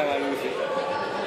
長いし